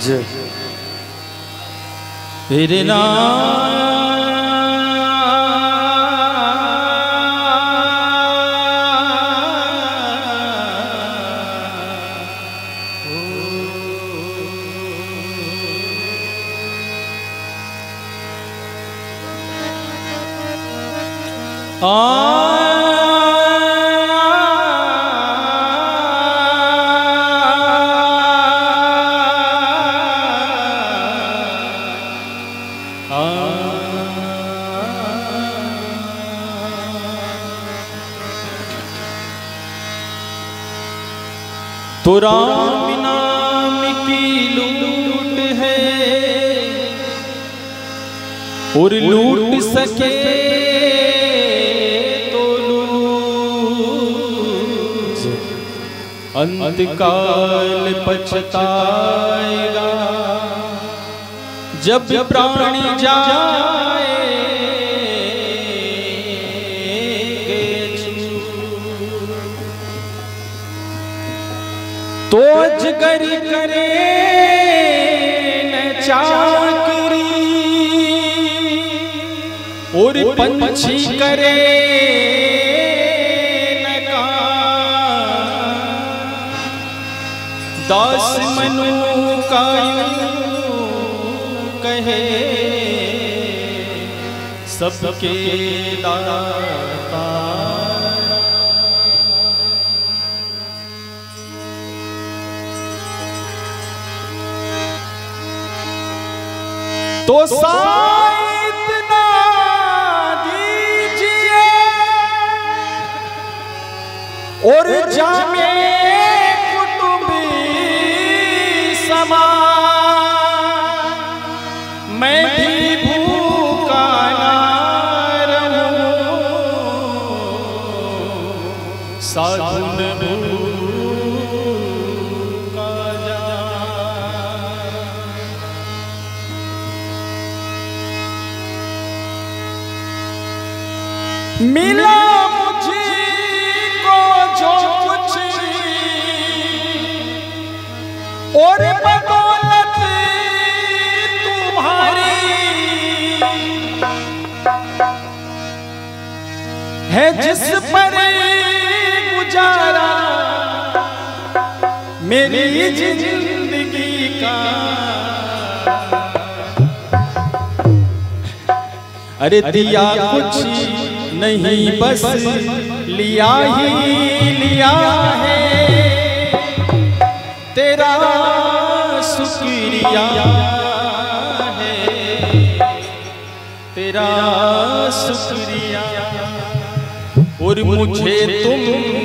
तेरे तो राम नाम की लूट है। और लूट सके तो लूट। अंतकाल पछताएगा। जब प्राणी जाए तो अजगर करे न चाकरी और पंछी करे। दास मनु का कहे सबके दाता। तो साइत ना दीजिए और जामे कुटुंबी समा मिला मुझे को जो कुछ और बदौलत तुम्हारी। है जिस पर गुजारा मेरी ज़िंदगी का। अरे दिया कुछ नहीं बस लिया ही लिया है। तेरा शुक्रिया है। तेरा शुक्रिया। और मुझे तुमने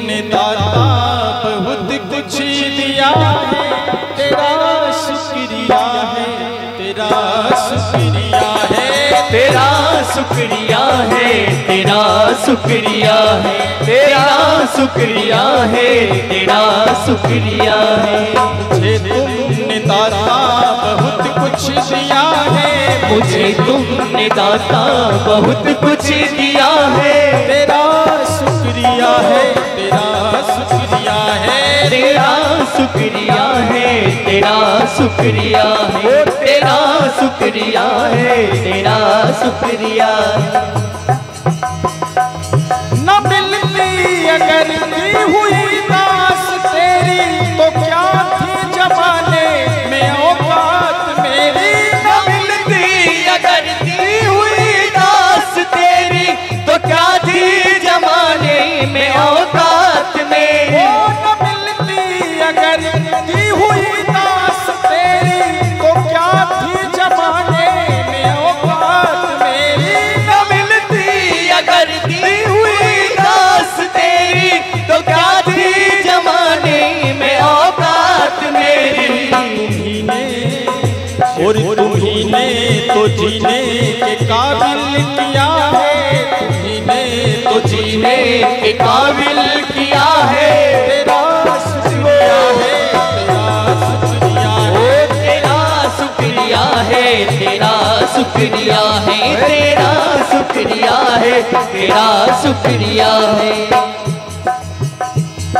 शुक्रिया है तेरा शुक्रिया है तेरा शुक्रिया है तेरा शुक्रिया है। मुझे तुमने दाता बहुत कुछ दिया है। मुझे तुमने दाता बहुत कुछ दिया है। शुक्रिया है तेरा शुक्रिया है तेरा शुक्रिया है तेरा शुक्रिया। जीने के काबिल किया है। तुम्ही ने तो जीने के काबिल किया है। तेरा शुक्रिया है, तेरा शुक्रिया है। तेरा शुक्रिया है, तेरा शुक्रिया है, तेरा शुक्रिया है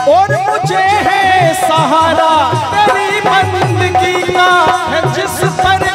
और मुझे है सहारा, तेरी बंदगी का है पर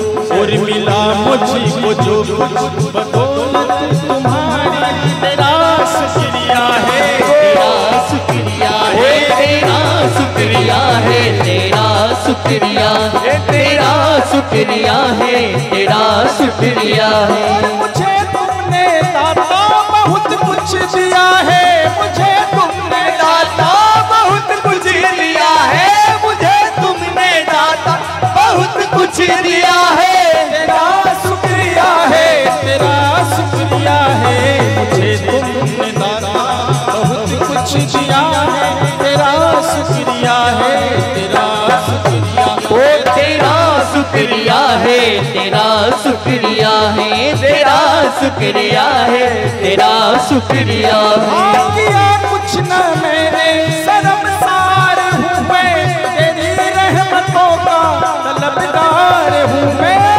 और मिला मुझको जो बदौलत तुम्हारी। तेरा शुक्रिया है तेरा शुक्रिया है तेरा शुक्रिया है तेरा शुक्रिया तेरा शुक्रिया है तेरा शुक्रिया है। मुझे तुमने दाता बहुत कुछ दिया है, मुझे तेरा शुक्रिया है, तेरा शुक्रिया है, तेरा शुक्रिया है। किया कुछ न मेरे शर्मसार हूँ मैं, तेरी रहमतों का तलबदार हूँ मैं।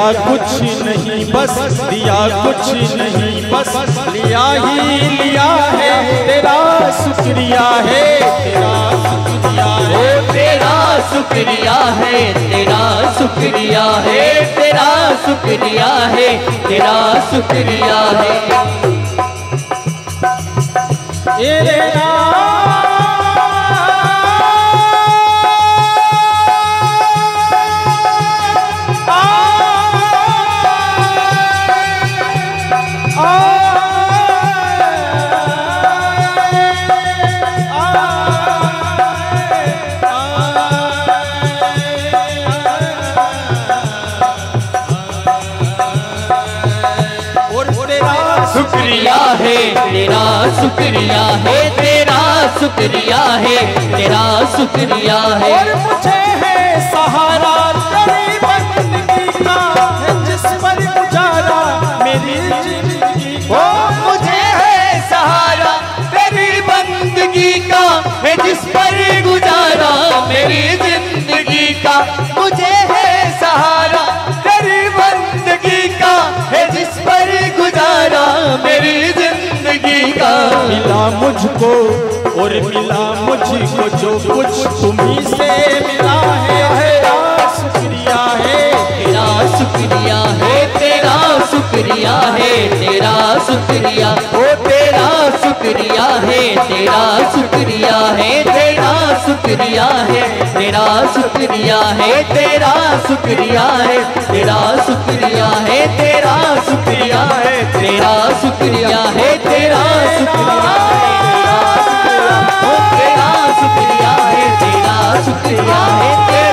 दिया कुछ नहीं, बस दिया कुछ नहीं, बस लिया ही लिया है, तेरा शुक्रिया है, तेरा शुक्रिया है तेरा शुक्रिया है, तेरा शुक्रिया है, तेरा शुक्रिया है, तेरा शुक्रिया है। तेरे शुक्रिया है तेरा शुक्रिया है तेरा शुक्रिया है तेरा शुक्रिया है। मुझे है सहारा। मुझको और मिला मुझको जो कुछ तुम्ही से मिला है तेरा शुक्रिया है तेरा शुक्रिया है तेरा शुक्रिया है तेरा शुक्रिया ओ तेरा शुक्रिया है तेरा शुक्रिया है तेरा शुक्रिया है तेरा शुक्रिया है तेरा शुक्रिया है तेरा शुक्रिया है तेरा शुक्रिया है तेरा शुक्रिया है तेरा शुक्रिया है तेरा शुक्रिया है तेरा शुक्रिया है तेरा